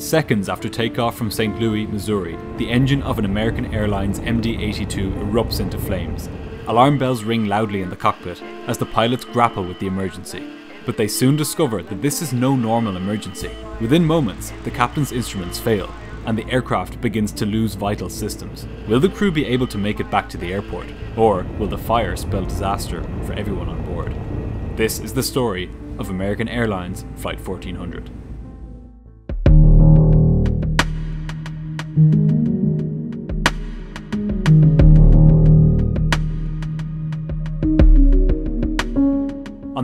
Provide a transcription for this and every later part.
Seconds after takeoff from St. Louis, Missouri, the engine of an American Airlines MD 82 erupts into flames. Alarm bells ring loudly in the cockpit as the pilots grapple with the emergency. But they soon discover that this is no normal emergency. Within moments, the captain's instruments fail, and the aircraft begins to lose vital systems. Will the crew be able to make it back to the airport, or will the fire spell disaster for everyone on board? This is the story of American Airlines Flight 1400.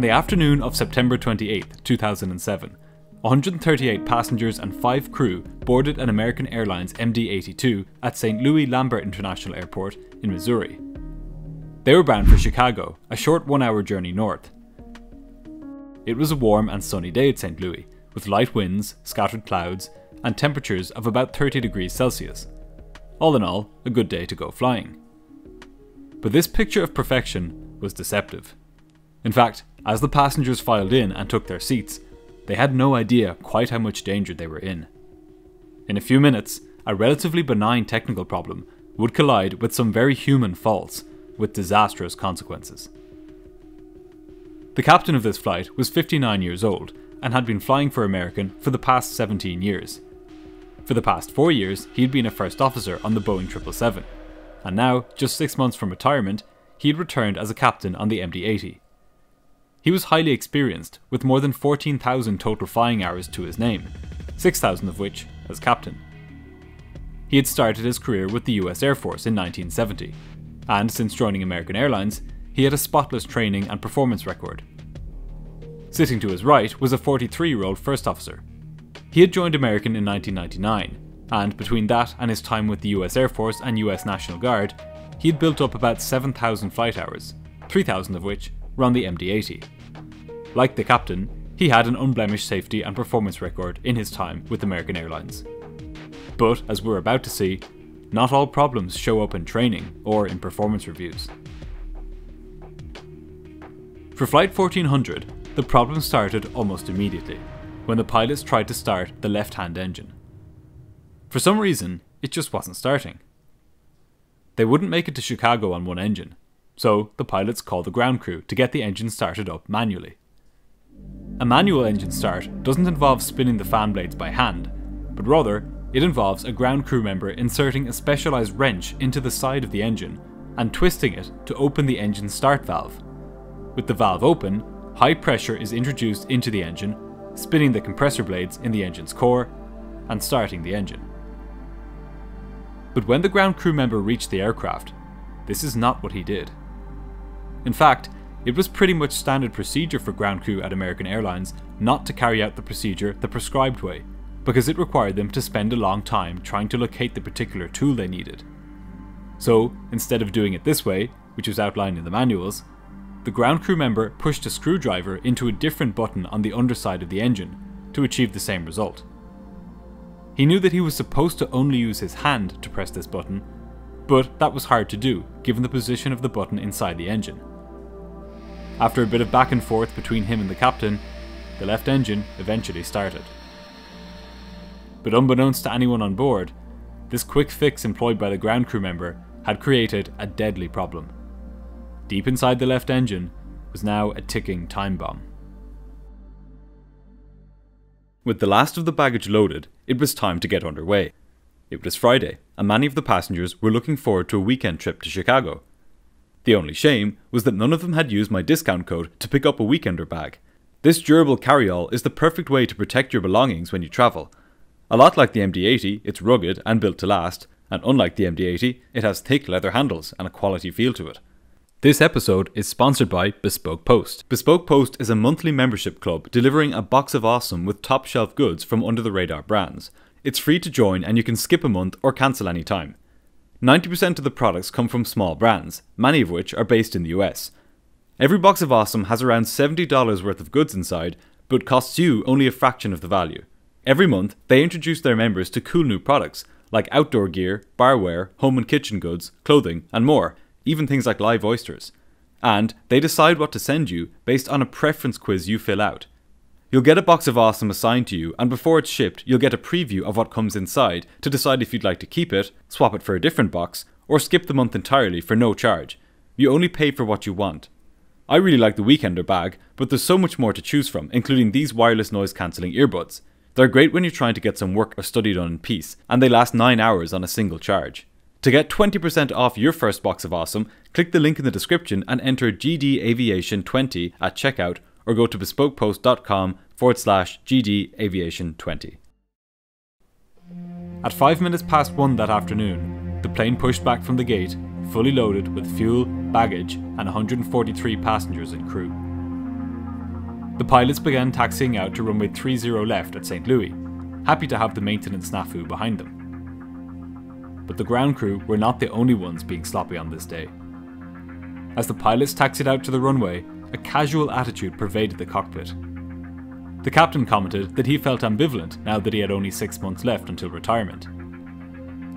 The afternoon of September 28, 2007, 138 passengers and 5 crew boarded an American Airlines MD 82 at St. Louis Lambert International Airport in Missouri. They were bound for Chicago, a short one hour journey north. It was a warm and sunny day at St. Louis, with light winds, scattered clouds, and temperatures of about 30 degrees Celsius. All in all, a good day to go flying. But this picture of perfection was deceptive. In fact, as the passengers filed in and took their seats, they had no idea quite how much danger they were in. In a few minutes, a relatively benign technical problem would collide with some very human faults with disastrous consequences. The captain of this flight was 59 years old and had been flying for American for the past 17 years. For the past four years, he had been a first officer on the Boeing 777, and now, just six months from retirement, he had returned as a captain on the MD 80. He was highly experienced, with more than 14,000 total flying hours to his name, 6,000 of which as captain. He had started his career with the US Air Force in 1970, and since joining American Airlines, he had a spotless training and performance record. Sitting to his right was a 43 year old first officer. He had joined American in 1999, and between that and his time with the US Air Force and US National Guard, he had built up about 7,000 flight hours, 3,000 of which were on the MD 80. Like the captain, he had an unblemished safety and performance record in his time with American Airlines. But, as we're about to see, not all problems show up in training or in performance reviews. For Flight 1400, the problem started almost immediately, when the pilots tried to start the left hand engine. For some reason, it just wasn't starting. They wouldn't make it to Chicago on one engine, so the pilots called the ground crew to get the engine started up manually. A manual engine start doesn't involve spinning the fan blades by hand, but rather, it involves a ground crew member inserting a specialised wrench into the side of the engine and twisting it to open the engine's start valve. With the valve open, high pressure is introduced into the engine, spinning the compressor blades in the engine's core and starting the engine. But when the ground crew member reached the aircraft, this is not what he did. In fact, it was pretty much standard procedure for ground crew at American Airlines not to carry out the procedure the prescribed way, because it required them to spend a long time trying to locate the particular tool they needed. So, instead of doing it this way, which was outlined in the manuals, the ground crew member pushed a screwdriver into a different button on the underside of the engine to achieve the same result. He knew that he was supposed to only use his hand to press this button, but that was hard to do given the position of the button inside the engine. After a bit of back and forth between him and the captain, the left engine eventually started. But unbeknownst to anyone on board, this quick fix employed by the ground crew member had created a deadly problem. Deep inside the left engine was now a ticking time bomb. With the last of the baggage loaded, it was time to get underway. It was Friday, and many of the passengers were looking forward to a weekend trip to Chicago, the only shame was that none of them had used my discount code to pick up a weekender bag. This durable carry-all is the perfect way to protect your belongings when you travel. A lot like the MD-80, it's rugged and built to last, and unlike the MD-80, it has thick leather handles and a quality feel to it. This episode is sponsored by Bespoke Post. Bespoke Post is a monthly membership club delivering a box of awesome with top shelf goods from under the radar brands. It's free to join and you can skip a month or cancel any time. 90% of the products come from small brands, many of which are based in the US. Every box of Awesome has around $70 worth of goods inside, but costs you only a fraction of the value. Every month, they introduce their members to cool new products, like outdoor gear, barware, home and kitchen goods, clothing, and more, even things like live oysters. And they decide what to send you based on a preference quiz you fill out. You'll get a box of Awesome assigned to you, and before it's shipped, you'll get a preview of what comes inside to decide if you'd like to keep it, swap it for a different box, or skip the month entirely for no charge. You only pay for what you want. I really like the Weekender bag, but there's so much more to choose from, including these wireless noise cancelling earbuds. They're great when you're trying to get some work or study done in peace, and they last 9 hours on a single charge. To get 20% off your first box of Awesome, click the link in the description and enter GD Aviation 20 at checkout or go to bespokepost.com forward slash GD Aviation 20. At 5 minutes past 1 that afternoon, the plane pushed back from the gate, fully loaded with fuel, baggage, and 143 passengers and crew. The pilots began taxiing out to runway 30 left at St. Louis, happy to have the maintenance snafu behind them. But the ground crew were not the only ones being sloppy on this day. As the pilots taxied out to the runway, a casual attitude pervaded the cockpit. The captain commented that he felt ambivalent now that he had only six months left until retirement.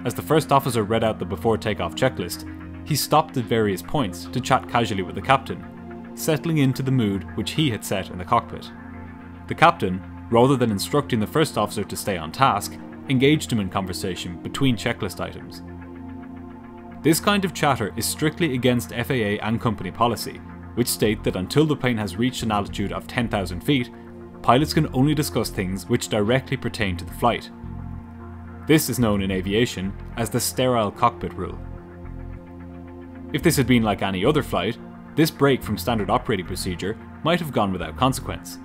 As the first officer read out the before takeoff checklist, he stopped at various points to chat casually with the captain, settling into the mood which he had set in the cockpit. The captain, rather than instructing the first officer to stay on task, engaged him in conversation between checklist items. This kind of chatter is strictly against FAA and company policy, which state that until the plane has reached an altitude of 10,000 feet, pilots can only discuss things which directly pertain to the flight. This is known in aviation as the sterile cockpit rule. If this had been like any other flight, this break from standard operating procedure might have gone without consequence.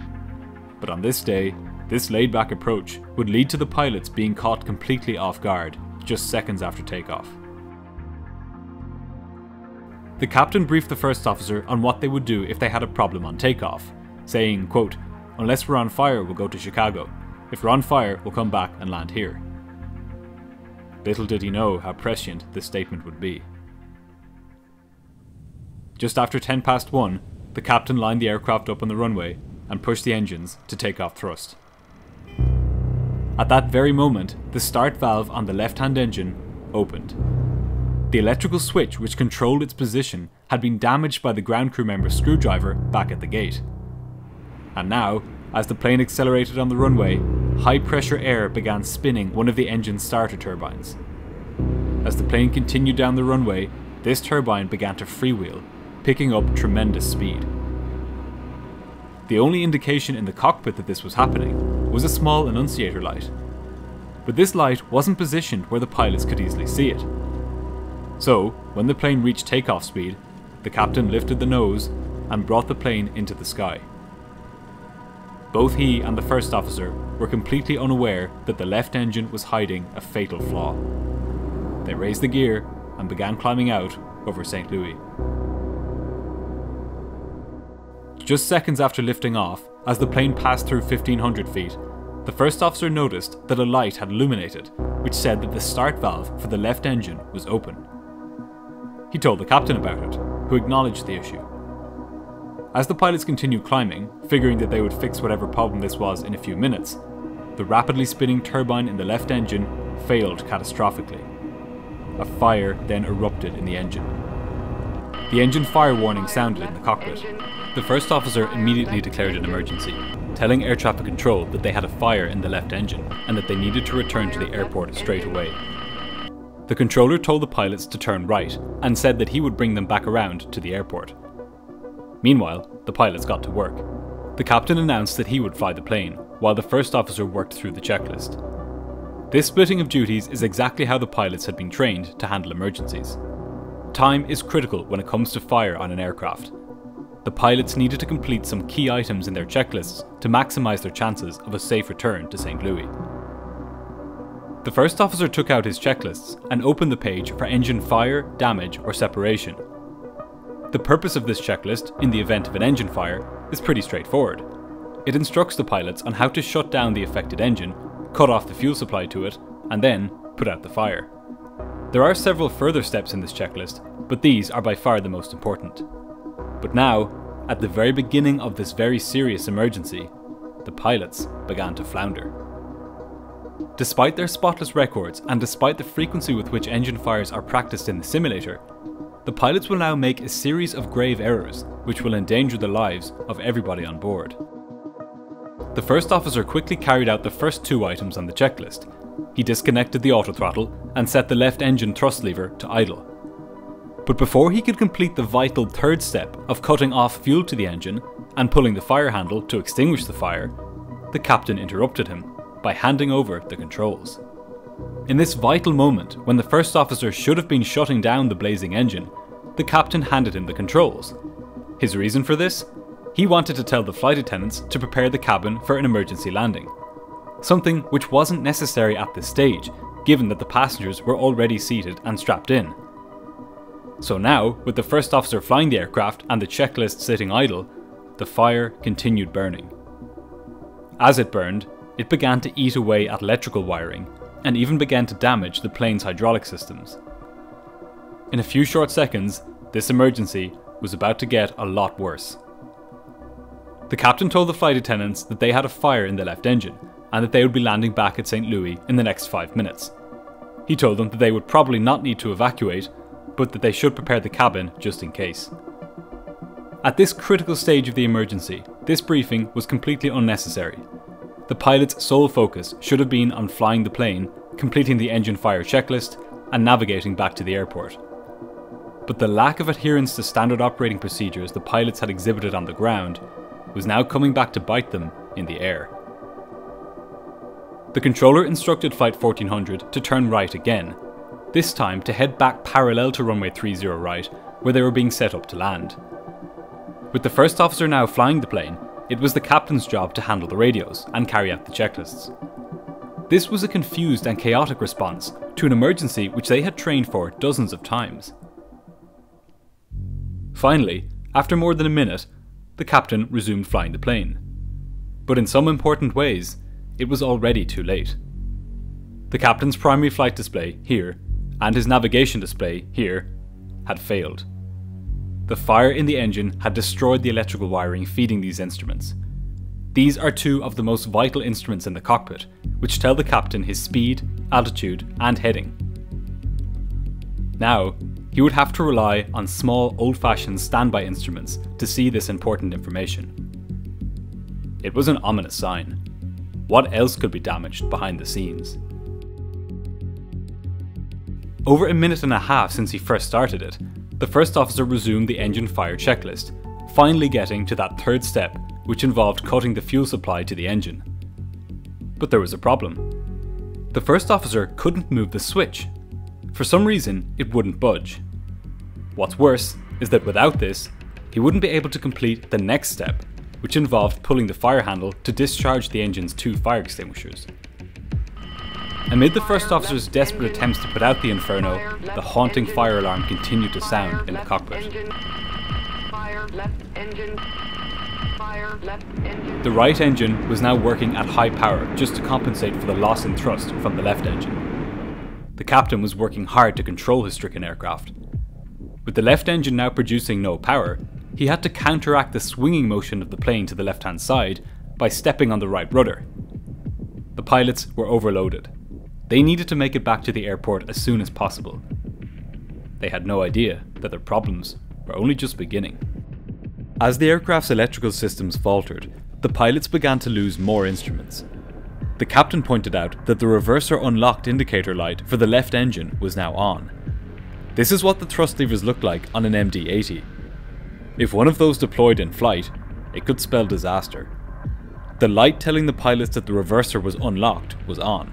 But on this day, this laid back approach would lead to the pilots being caught completely off guard just seconds after takeoff. The captain briefed the first officer on what they would do if they had a problem on takeoff, saying, quote, Unless we're on fire, we'll go to Chicago. If we're on fire, we'll come back and land here. Little did he know how prescient this statement would be. Just after 10 past 1, the captain lined the aircraft up on the runway and pushed the engines to take off thrust. At that very moment, the start valve on the left hand engine opened. The electrical switch which controlled its position had been damaged by the ground crew member's screwdriver back at the gate. And now, as the plane accelerated on the runway, high pressure air began spinning one of the engine's starter turbines. As the plane continued down the runway, this turbine began to freewheel, picking up tremendous speed. The only indication in the cockpit that this was happening was a small annunciator light. But this light wasn't positioned where the pilots could easily see it. So, when the plane reached takeoff speed, the captain lifted the nose and brought the plane into the sky. Both he and the first officer were completely unaware that the left engine was hiding a fatal flaw. They raised the gear and began climbing out over St. Louis. Just seconds after lifting off, as the plane passed through 1500 feet, the first officer noticed that a light had illuminated, which said that the start valve for the left engine was open. He told the captain about it, who acknowledged the issue. As the pilots continued climbing, figuring that they would fix whatever problem this was in a few minutes, the rapidly spinning turbine in the left engine failed catastrophically. A fire then erupted in the engine. The engine fire warning sounded in the cockpit. The first officer immediately declared an emergency, telling air traffic control that they had a fire in the left engine and that they needed to return to the airport straight away. The controller told the pilots to turn right and said that he would bring them back around to the airport. Meanwhile, the pilots got to work. The captain announced that he would fly the plane, while the first officer worked through the checklist. This splitting of duties is exactly how the pilots had been trained to handle emergencies. Time is critical when it comes to fire on an aircraft. The pilots needed to complete some key items in their checklists to maximise their chances of a safe return to St. Louis. The first officer took out his checklists and opened the page for engine fire, damage, or separation. The purpose of this checklist, in the event of an engine fire, is pretty straightforward. It instructs the pilots on how to shut down the affected engine, cut off the fuel supply to it, and then put out the fire. There are several further steps in this checklist, but these are by far the most important. But now, at the very beginning of this very serious emergency, the pilots began to flounder. Despite their spotless records and despite the frequency with which engine fires are practiced in the simulator, the pilots will now make a series of grave errors which will endanger the lives of everybody on board. the first officer quickly carried out the first two items on the checklist. He disconnected the autothrottle and set the left engine thrust lever to idle. But before he could complete the vital third step of cutting off fuel to the engine and pulling the fire handle to extinguish the fire, the captain interrupted him by handing over the controls. In this vital moment, when the first officer should have been shutting down the blazing engine, the captain handed him the controls. His reason for this? He wanted to tell the flight attendants to prepare the cabin for an emergency landing. Something which wasn't necessary at this stage, given that the passengers were already seated and strapped in. So now, with the first officer flying the aircraft and the checklist sitting idle, the fire continued burning. As it burned, it began to eat away at electrical wiring and even began to damage the plane's hydraulic systems. In a few short seconds, this emergency was about to get a lot worse. The captain told the flight attendants that they had a fire in the left engine and that they would be landing back at St. Louis in the next five minutes. He told them that they would probably not need to evacuate, but that they should prepare the cabin just in case. At this critical stage of the emergency, this briefing was completely unnecessary. The pilot's sole focus should have been on flying the plane, completing the engine fire checklist, and navigating back to the airport. But the lack of adherence to standard operating procedures the pilots had exhibited on the ground was now coming back to bite them in the air. The controller instructed Flight 1400 to turn right again, this time to head back parallel to runway 30 right, where they were being set up to land. With the first officer now flying the plane, it was the captain's job to handle the radios and carry out the checklists. This was a confused and chaotic response to an emergency which they had trained for dozens of times. Finally, after more than a minute, the captain resumed flying the plane. But in some important ways, it was already too late. The captain's primary flight display, here, and his navigation display, here, had failed. The fire in the engine had destroyed the electrical wiring feeding these instruments. These are two of the most vital instruments in the cockpit, which tell the captain his speed, altitude, and heading. Now, he would have to rely on small, old fashioned standby instruments to see this important information. It was an ominous sign. What else could be damaged behind the scenes? Over a minute and a half since he first started it, the first officer resumed the engine fire checklist, finally getting to that third step, which involved cutting the fuel supply to the engine. But there was a problem. The first officer couldn't move the switch. For some reason, it wouldn't budge. What's worse is that without this, he wouldn't be able to complete the next step, which involved pulling the fire handle to discharge the engine's two fire extinguishers. Amid the first officer's desperate attempts to put out the inferno, the haunting fire alarm continued to sound in the cockpit. The right engine was now working at high power just to compensate for the loss in thrust from the left engine. The captain was working hard to control his stricken aircraft. With the left engine now producing no power, he had to counteract the swinging motion of the plane to the left hand side by stepping on the right rudder. The pilots were overloaded. They needed to make it back to the airport as soon as possible. They had no idea that their problems were only just beginning. As the aircraft's electrical systems faltered, the pilots began to lose more instruments. The captain pointed out that the reverser unlocked indicator light for the left engine was now on. This is what the thrust levers look like on an MD 80. If one of those deployed in flight, it could spell disaster. The light telling the pilots that the reverser was unlocked was on.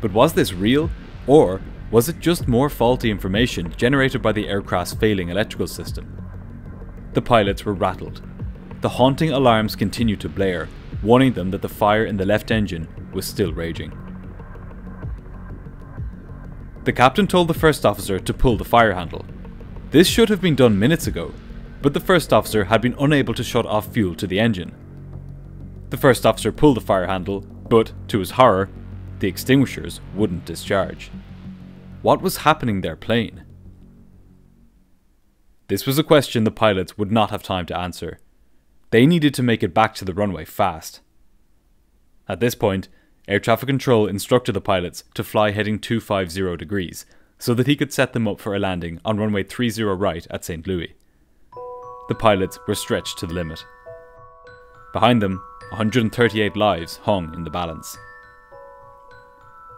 But was this real? Or was it just more faulty information generated by the aircraft's failing electrical system? The pilots were rattled. The haunting alarms continued to blare, warning them that the fire in the left engine was still raging. The captain told the first officer to pull the fire handle. This should have been done minutes ago, but the first officer had been unable to shut off fuel to the engine. The first officer pulled the fire handle, but, to his horror, the extinguishers wouldn't discharge. What was happening their plane? This was a question the pilots would not have time to answer. They needed to make it back to the runway fast. At this point, air traffic control instructed the pilots to fly heading 250 degrees so that he could set them up for a landing on runway 30 right at St. Louis. The pilots were stretched to the limit. Behind them, 138 lives hung in the balance.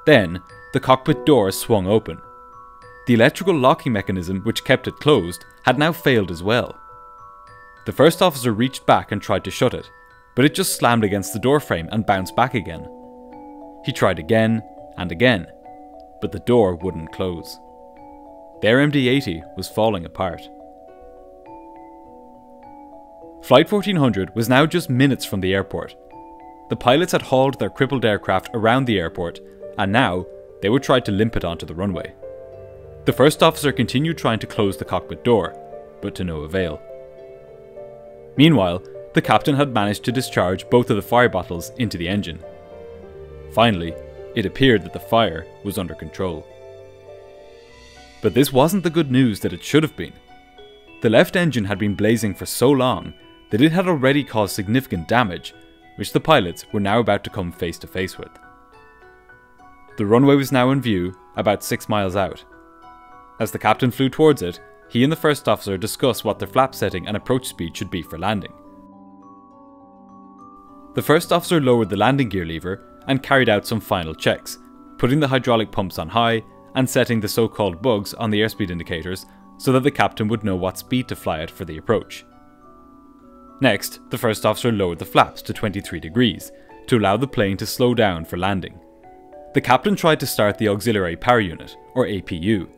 Then, the cockpit door swung open. The electrical locking mechanism which kept it closed had now failed as well. The first officer reached back and tried to shut it, but it just slammed against the doorframe and bounced back again. He tried again and again, but the door wouldn't close. Their MD 80 was falling apart. Flight 1400 was now just minutes from the airport. The pilots had hauled their crippled aircraft around the airport, and now they would try to limp it onto the runway. The first officer continued trying to close the cockpit door, but to no avail. Meanwhile, the captain had managed to discharge both of the fire bottles into the engine. Finally, it appeared that the fire was under control. But this wasn't the good news that it should have been. The left engine had been blazing for so long that it had already caused significant damage, which the pilots were now about to come face to face with. The runway was now in view, about six miles out. As the captain flew towards it, he and the first officer discussed what their flap setting and approach speed should be for landing. The first officer lowered the landing gear lever and carried out some final checks, putting the hydraulic pumps on high and setting the so called bugs on the airspeed indicators so that the captain would know what speed to fly at for the approach. Next, the first officer lowered the flaps to 23 degrees to allow the plane to slow down for landing. The captain tried to start the Auxiliary Power Unit, or APU.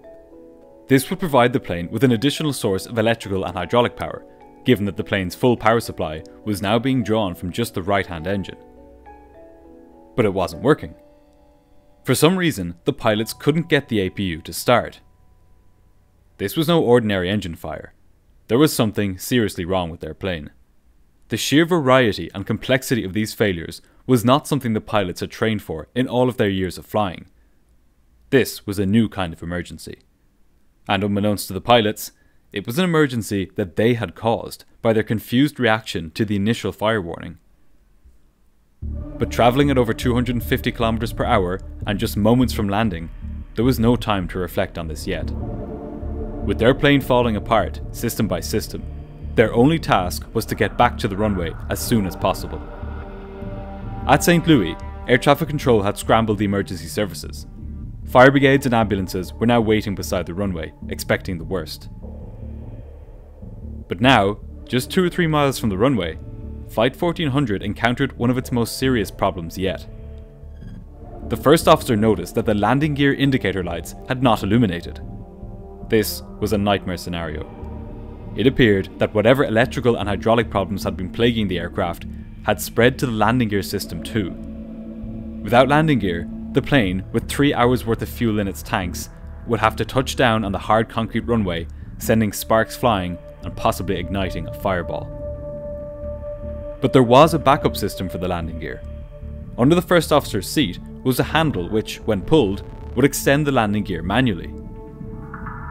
This would provide the plane with an additional source of electrical and hydraulic power, given that the plane's full power supply was now being drawn from just the right hand engine. But it wasn't working. For some reason, the pilots couldn't get the APU to start. This was no ordinary engine fire. There was something seriously wrong with their plane. The sheer variety and complexity of these failures was not something the pilots had trained for in all of their years of flying. This was a new kind of emergency. And unbeknownst to the pilots, it was an emergency that they had caused by their confused reaction to the initial fire warning. But travelling at over 250 km per hour and just moments from landing, there was no time to reflect on this yet. With their plane falling apart, system by system, their only task was to get back to the runway as soon as possible. At St. Louis, air traffic control had scrambled the emergency services. Fire brigades and ambulances were now waiting beside the runway, expecting the worst. But now, just two or three miles from the runway, Flight 1400 encountered one of its most serious problems yet. The first officer noticed that the landing gear indicator lights had not illuminated. This was a nightmare scenario. It appeared that whatever electrical and hydraulic problems had been plaguing the aircraft had spread to the landing gear system too. Without landing gear, the plane, with three hours worth of fuel in its tanks, would have to touch down on the hard concrete runway, sending sparks flying and possibly igniting a fireball. But there was a backup system for the landing gear. Under the first officer's seat was a handle which, when pulled, would extend the landing gear manually.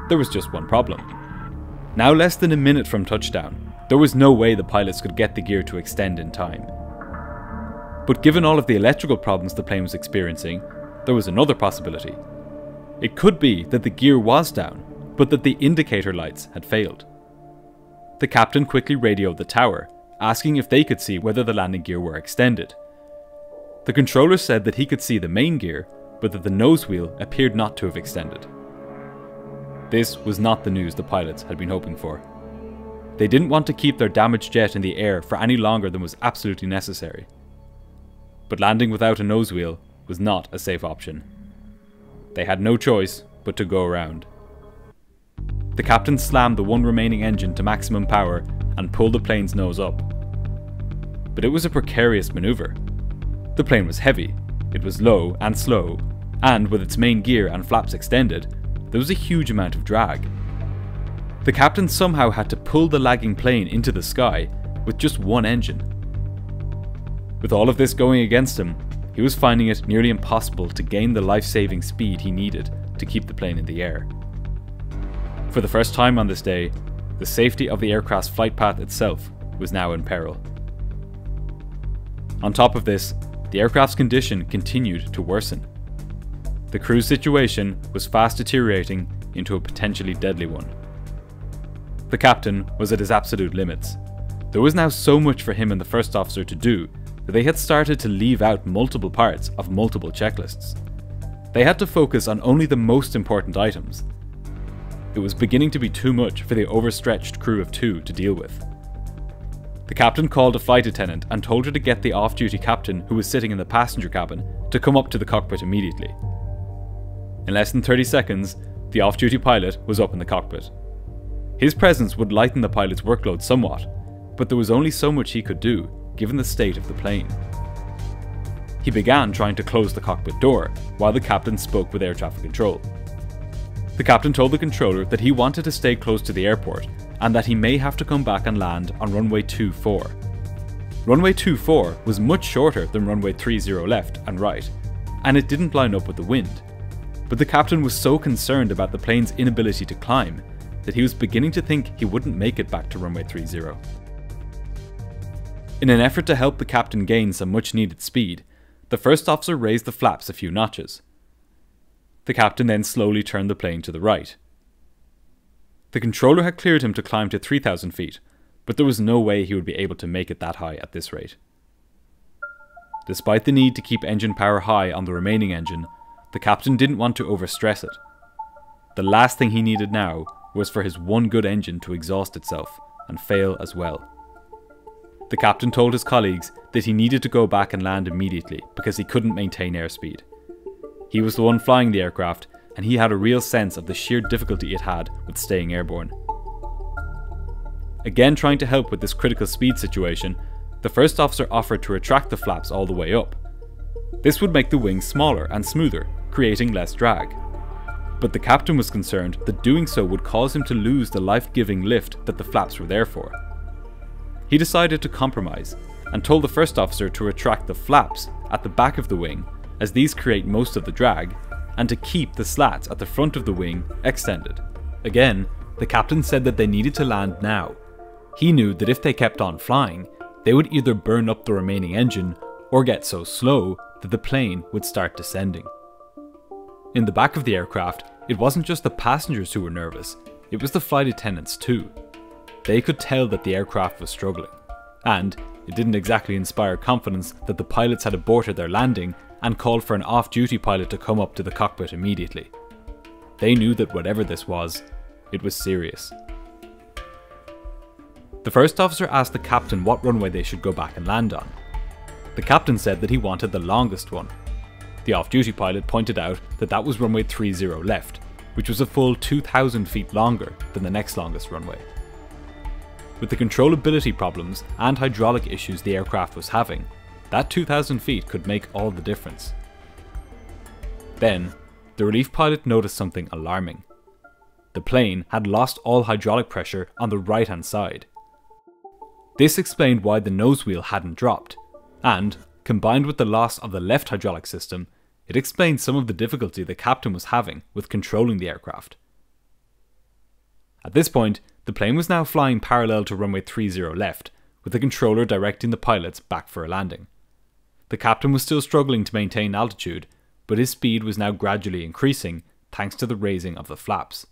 There was just one problem. Now less than a minute from touchdown, there was no way the pilots could get the gear to extend in time. But given all of the electrical problems the plane was experiencing, there was another possibility. It could be that the gear was down, but that the indicator lights had failed. The captain quickly radioed the tower, asking if they could see whether the landing gear were extended. The controller said that he could see the main gear, but that the nose wheel appeared not to have extended. This was not the news the pilots had been hoping for. They didn't want to keep their damaged jet in the air for any longer than was absolutely necessary. But landing without a nose wheel was not a safe option. They had no choice but to go around. The captain slammed the one remaining engine to maximum power and pulled the plane's nose up. But it was a precarious maneuver. The plane was heavy, it was low and slow, and with its main gear and flaps extended, there was a huge amount of drag. The captain somehow had to pull the lagging plane into the sky with just one engine. With all of this going against him, he was finding it nearly impossible to gain the life saving speed he needed to keep the plane in the air. For the first time on this day, the safety of the aircraft's flight path itself was now in peril. On top of this, the aircraft's condition continued to worsen. The crew's situation was fast deteriorating into a potentially deadly one. The captain was at his absolute limits. There was now so much for him and the first officer to do that they had started to leave out multiple parts of multiple checklists. They had to focus on only the most important items. It was beginning to be too much for the overstretched crew of two to deal with. The captain called a flight attendant and told her to get the off duty captain who was sitting in the passenger cabin to come up to the cockpit immediately. In less than 30 seconds, the off duty pilot was up in the cockpit. His presence would lighten the pilot's workload somewhat, but there was only so much he could do, given the state of the plane. He began trying to close the cockpit door, while the captain spoke with air traffic control. The captain told the controller that he wanted to stay close to the airport, and that he may have to come back and land on runway 24. Runway 24 was much shorter than runway 30 left and right, and it didn't line up with the wind. But the captain was so concerned about the plane's inability to climb that he was beginning to think he wouldn't make it back to runway 30. In an effort to help the captain gain some much needed speed, the first officer raised the flaps a few notches. The captain then slowly turned the plane to the right. The controller had cleared him to climb to 3,000 feet, but there was no way he would be able to make it that high at this rate. Despite the need to keep engine power high on the remaining engine, the captain didn't want to overstress it. The last thing he needed now was for his one good engine to exhaust itself and fail as well. The captain told his colleagues that he needed to go back and land immediately because he couldn't maintain airspeed. He was the one flying the aircraft, and he had a real sense of the sheer difficulty it had with staying airborne. Again, trying to help with this critical speed situation, the first officer offered to retract the flaps all the way up. This would make the wings smaller and smoother, creating less drag. But the captain was concerned that doing so would cause him to lose the life giving lift that the flaps were there for. He decided to compromise and told the first officer to retract the flaps at the back of the wing, as these create most of the drag, and to keep the slats at the front of the wing extended. Again, the captain said that they needed to land now. He knew that if they kept on flying, they would either burn up the remaining engine or get so slow that the plane would start descending. In the back of the aircraft, it wasn't just the passengers who were nervous, it was the flight attendants too. They could tell that the aircraft was struggling, and it didn't exactly inspire confidence that the pilots had aborted their landing and called for an off duty pilot to come up to the cockpit immediately. They knew that whatever this was, it was serious. The first officer asked the captain what runway they should go back and land on. The captain said that he wanted the longest one. The off duty pilot pointed out that that was runway 30 left, which was a full 2,000 feet longer than the next longest runway. With the controllability problems and hydraulic issues the aircraft was having, that 2,000 feet could make all the difference. Then, the relief pilot noticed something alarming. The plane had lost all hydraulic pressure on the right hand side. This explained why the nose wheel hadn't dropped, and, combined with the loss of the left hydraulic system, it explained some of the difficulty the captain was having with controlling the aircraft. At this point, the plane was now flying parallel to runway 30 left, with the controller directing the pilots back for a landing. The captain was still struggling to maintain altitude, but his speed was now gradually increasing thanks to the raising of the flaps.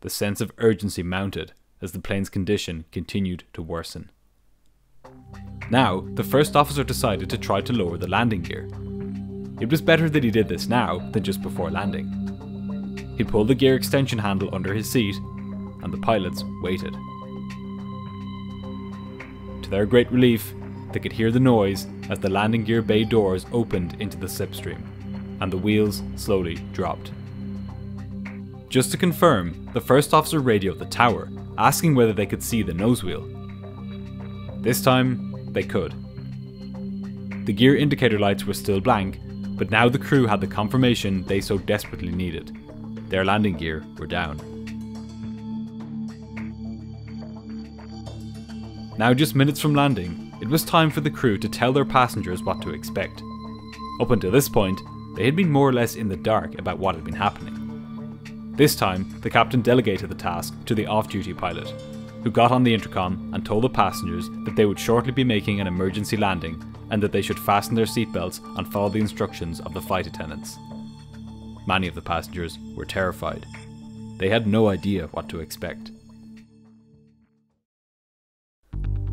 The sense of urgency mounted as the plane's condition continued to worsen. Now, the first officer decided to try to lower the landing gear. It was better that he did this now than just before landing. He pulled the gear extension handle under his seat and the pilots waited. To their great relief, they could hear the noise as the landing gear bay doors opened into the slipstream, and the wheels slowly dropped. Just to confirm, the first officer radioed the tower, asking whether they could see the nose wheel. This time, they could. The gear indicator lights were still blank, but now the crew had the confirmation they so desperately needed. Their landing gear were down. Now just minutes from landing, it was time for the crew to tell their passengers what to expect. Up until this point, they had been more or less in the dark about what had been happening. This time, the captain delegated the task to the off-duty pilot, who got on the intercom and told the passengers that they would shortly be making an emergency landing and that they should fasten their seatbelts and follow the instructions of the flight attendants. Many of the passengers were terrified. They had no idea what to expect.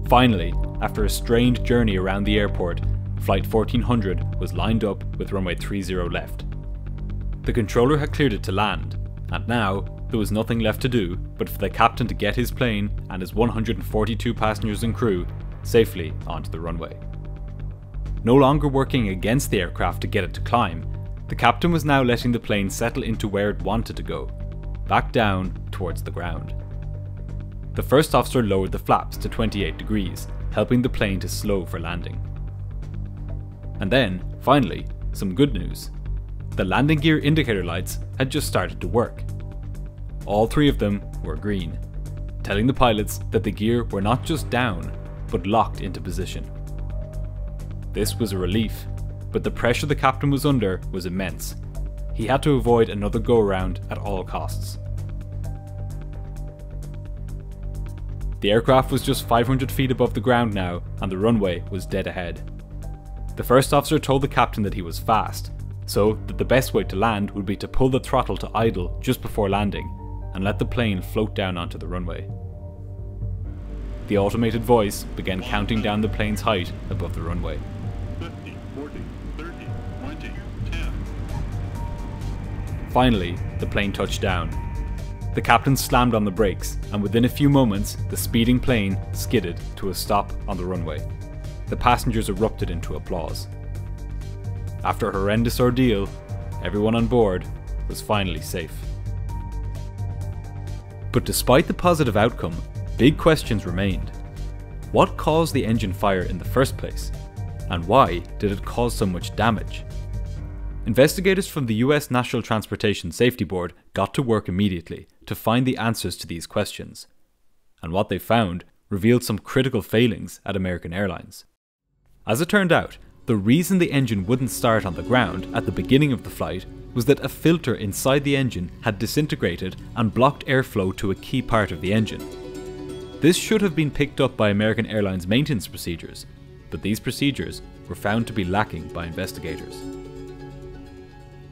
Finally, after a strained journey around the airport, Flight 1400 was lined up with runway 30 left. The controller had cleared it to land, and now there was nothing left to do but for the captain to get his plane and his 142 passengers and crew safely onto the runway. No longer working against the aircraft to get it to climb, the captain was now letting the plane settle into where it wanted to go, back down towards the ground. The first officer lowered the flaps to 28 degrees, helping the plane to slow for landing. And then, finally, some good news. The landing gear indicator lights had just started to work. All three of them were green, telling the pilots that the gear were not just down, but locked into position. This was a relief, but the pressure the captain was under was immense. He had to avoid another go around at all costs. The aircraft was just 500 feet above the ground now, and the runway was dead ahead. The first officer told the captain that he was fast, so that the best way to land would be to pull the throttle to idle just before landing and let the plane float down onto the runway. The automated voice began counting down the plane's height above the runway. Finally, the plane touched down. The captain slammed on the brakes, and within a few moments, the speeding plane skidded to a stop on the runway. The passengers erupted into applause. After a horrendous ordeal, everyone on board was finally safe. But despite the positive outcome, big questions remained. What caused the engine fire in the first place? And why did it cause so much damage? Investigators from the US National Transportation Safety Board got to work immediately to find the answers to these questions. And what they found revealed some critical failings at American Airlines. As it turned out, the reason the engine wouldn't start on the ground at the beginning of the flight was that a filter inside the engine had disintegrated and blocked airflow to a key part of the engine. This should have been picked up by American Airlines maintenance procedures, but these procedures were found to be lacking by investigators.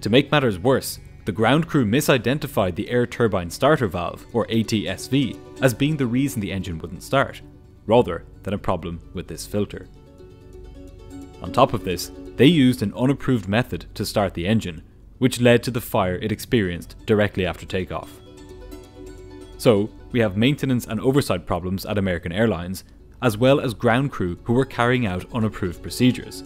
To make matters worse, the ground crew misidentified the air turbine starter valve, or ATSV, as being the reason the engine wouldn't start, rather than a problem with this filter. On top of this, they used an unapproved method to start the engine, which led to the fire it experienced directly after takeoff. So, we have maintenance and oversight problems at American Airlines, as well as ground crew who were carrying out unapproved procedures.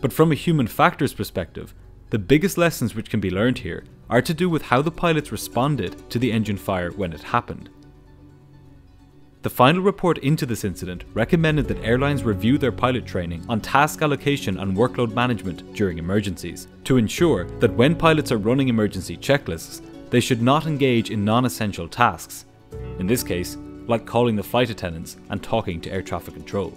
But from a human factors perspective, the biggest lessons which can be learned here are to do with how the pilots responded to the engine fire when it happened. The final report into this incident recommended that airlines review their pilot training on task allocation and workload management during emergencies, to ensure that when pilots are running emergency checklists, they should not engage in non essential tasks, in this case, like calling the flight attendants and talking to air traffic control.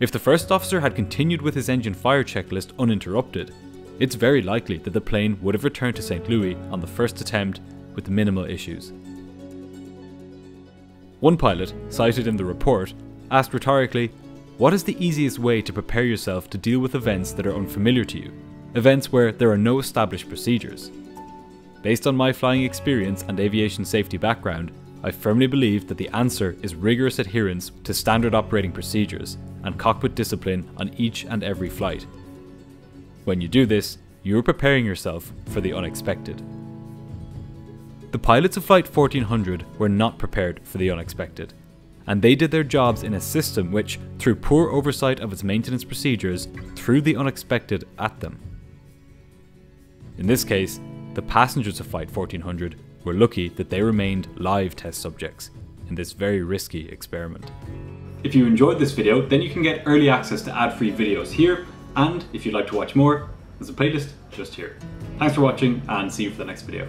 If the first officer had continued with his engine fire checklist uninterrupted, it's very likely that the plane would have returned to St. Louis on the first attempt with minimal issues. One pilot, cited in the report, asked rhetorically, What is the easiest way to prepare yourself to deal with events that are unfamiliar to you? Events where there are no established procedures. Based on my flying experience and aviation safety background, I firmly believe that the answer is rigorous adherence to standard operating procedures and cockpit discipline on each and every flight. When you do this, you are preparing yourself for the unexpected. The pilots of Flight 1400 were not prepared for the unexpected, and they did their jobs in a system which, through poor oversight of its maintenance procedures, threw the unexpected at them. In this case, the passengers of Flight 1400 were lucky that they remained live test subjects in this very risky experiment. If you enjoyed this video, then you can get early access to ad-free videos here, and if you'd like to watch more, there's a playlist just here. Thanks for watching, and see you for the next video.